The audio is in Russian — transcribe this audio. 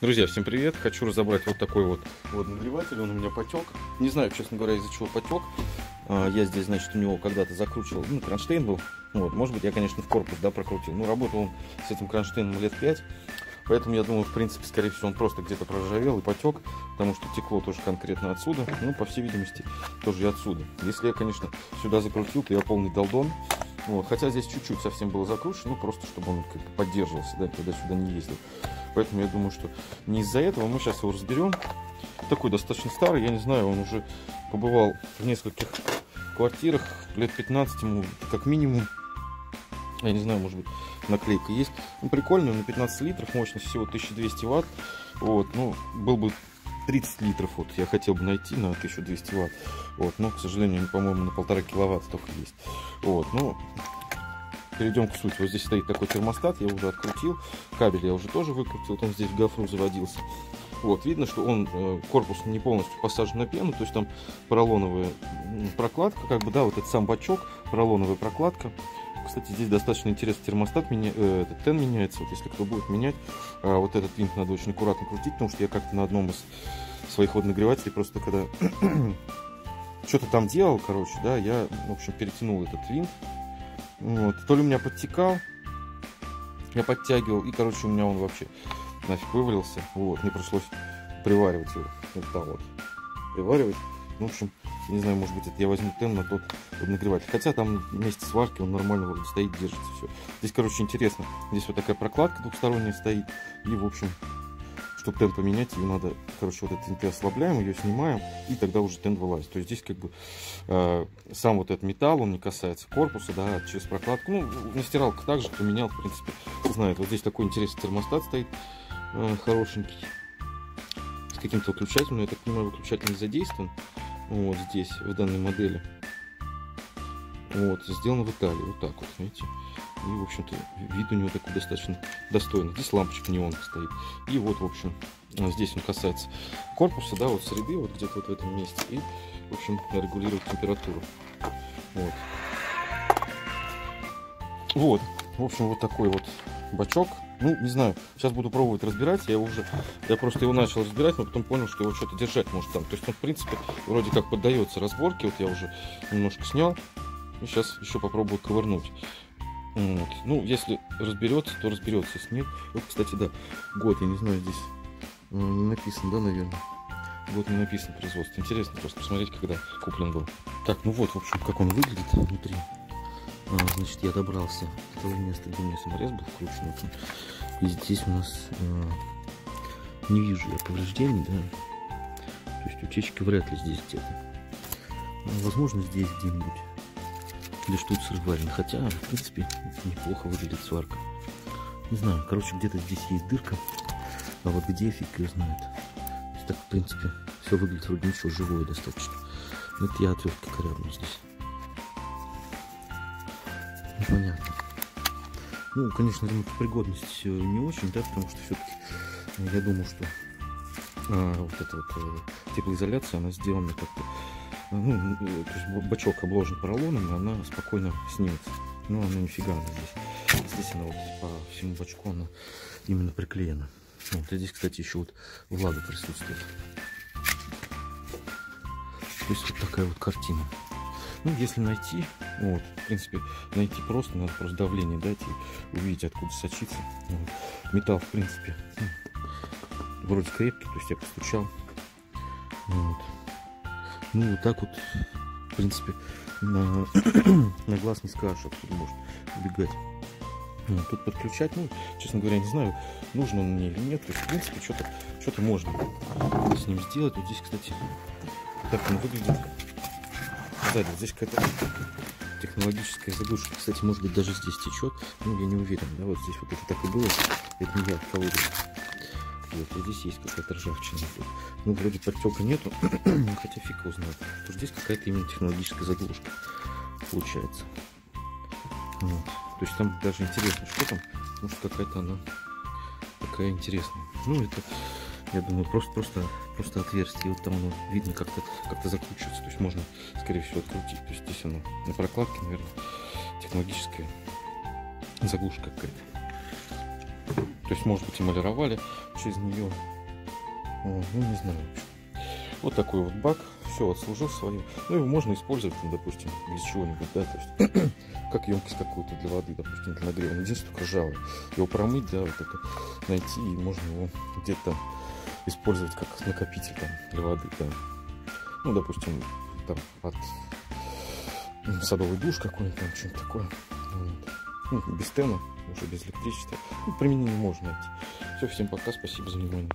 Друзья, всем привет! Хочу разобрать вот такой вот, вот нагреватель, он у меня потек. Не знаю, честно говоря, из-за чего потек. А, я здесь, значит, у него когда-то закручивал, ну, кронштейн был. Вот, может быть, я, конечно, в корпус, да, прокрутил. Ну, работал он с этим кронштейном лет 5. Поэтому я думаю, в принципе, скорее всего, он просто где-то проржавел и потек, потому что текло тоже конкретно отсюда. Ну, по всей видимости, тоже и отсюда. Если я, конечно, сюда закрутил, то я полный долдон. Вот, хотя здесь чуть-чуть совсем было закручено, ну, просто чтобы он как поддерживался, да, когда сюда не ездил. Поэтому я думаю, что не из-за этого. Мы сейчас его разберем. Такой достаточно старый, я не знаю, он уже побывал в нескольких квартирах, лет 15 ему как минимум. Я не знаю, может быть, наклейка есть. Ну, прикольный, на 15 литров, мощность всего 1200 ватт. Вот, ну, был бы 30 литров, вот, я хотел бы найти на 1200 ватт. Вот, но, к сожалению, по-моему, на полтора киловатт только есть. Вот, ну, перейдем к сути. Вот здесь стоит такой термостат, я уже открутил. Кабель я уже тоже выкрутил, он здесь гофру заводился. Вот, видно, что он, э, корпус не полностью посажен на пену, то есть там поролоновая прокладка, как бы, да, вот этот сам бачок, поролоновая прокладка. Кстати, здесь достаточно интересный термостат, меня, э, этот тен меняется, вот если кто будет менять, э, вот этот винт надо очень аккуратно крутить, потому что я как-то на одном из своих водонагревателей просто когда что-то там делал, короче, да, я, в общем, перетянул этот винт, вот. То ли у меня подтекал, я подтягивал, и, короче, у меня он вообще нафиг вывалился. Вот, мне пришлось приваривать его. Вот так вот. Приваривать. Ну, в общем, не знаю, может быть, это я возьму тен на тот нагреватель. Хотя там вместе с варкой он нормально вроде стоит, держится все. Здесь, короче, интересно. Здесь вот такая прокладка двухсторонняя стоит. И, в общем, чтобы темп поменять, ее надо, короче, вот этот ТНТ ослабляем, ее снимаем, и тогда уже тент вылазит. То есть здесь как бы э, сам вот этот металл, он не касается корпуса, да, через прокладку. Ну, на стиралках также поменял, в принципе, знает. Вот здесь такой интересный термостат стоит, э, хорошенький, с каким-то выключателем, но я так понимаю, выключатель не задействован. Вот здесь, в данной модели. Вот, сделано в Италии, вот так вот, видите. И, в общем-то, вид у него такой достаточно достойный. Здесь лампочка неон стоит. И вот, в общем, здесь он касается корпуса, да, вот среды, вот где-то вот в этом месте. И, в общем, регулирует температуру. Вот. Вот. В общем, вот такой вот бачок. Ну, не знаю, сейчас буду пробовать разбирать. Я уже, я просто его начал разбирать, но потом понял, что его что-то держать может там. То есть он, в принципе, вроде как поддается разборке. Вот я уже немножко снял. И сейчас еще попробую ковырнуть. Вот. Ну, если разберется, то разберется. Если нет, вот, кстати, да, год, я не знаю, здесь э, не написан, да, наверное. Год не написан производство. Интересно просто посмотреть, когда куплен был. Так, ну вот, в общем, как он выглядит внутри. А, значит, я добрался до того места, где у меня саморез был вкручен. И здесь у нас э, не вижу я повреждений, да. То есть утечки вряд ли здесь где-то. Возможно, здесь где-нибудь или что-то срывали. Хотя, в принципе, неплохо выглядит сварка. Не знаю, короче, где-то здесь есть дырка, а вот где фиг ее знает. Так, в принципе, все выглядит вроде ничего, живое достаточно. Это я отвертки корябну здесь. Непонятно. Ну, конечно, ремонтопригодность не очень, да, потому что все-таки я думаю, что а, вот эта вот э, теплоизоляция, она сделана как-то ну, э, то есть бачок обложен поролоном, она спокойно снимется. Но она нифига она здесь. Здесь она вот по всему бачку она именно приклеена. Вот, и здесь, кстати, еще вот влага присутствует. То есть вот такая вот картина. Ну, если найти, вот, в принципе, найти просто, надо просто давление дать и увидеть, откуда сочится. Вот. Металл, в принципе, ну, вроде крепкий, то есть я постучал. Вот. Ну, вот так вот, в принципе, на, на глаз не скажешь, откуда может убегать. Ну, тут подключать, ну, честно говоря, не знаю, нужно он мне или нет. То есть, в принципе, что-то что, -то, можно с ним сделать. Вот здесь, кстати, так он выглядит. Да, здесь какая-то технологическая заглушка. Кстати, может быть, даже здесь течет. Ну, я не уверен. Да, вот здесь вот это так и было. Это не я отковыриваю. Вот, вот здесь есть какая-то ржавчина. Ну, вроде подтека нету, хотя фиг его знает. Потому что здесь какая-то именно технологическая заглушка получается. Вот. То есть там даже интересно, что там. Может какая-то она такая интересная. Ну, это, я думаю, просто, просто, просто отверстие. Вот там оно видно как-то как, -то, закручивается. То есть можно, скорее всего, открутить. То есть здесь оно на прокладке, наверное, технологическая заглушка какая-то. То есть, может быть, эмалировали через нее. Ну, не знаю. Вот такой вот бак. Все, отслужил свое. Ну, его можно использовать, ну, допустим, без чего-нибудь, да, то есть, как емкость какую-то для воды, допустим, для нагрева. Единственное, только ржавый. Его промыть, да, вот это найти, и можно его где-то использовать как накопитель там, для воды, да. Ну, допустим, там, под садовый душ какой-нибудь, там, что-нибудь такое. Вот. Ну, без тема, уже без электричества. Ну, применение можно найти. Все, всем пока, спасибо за внимание.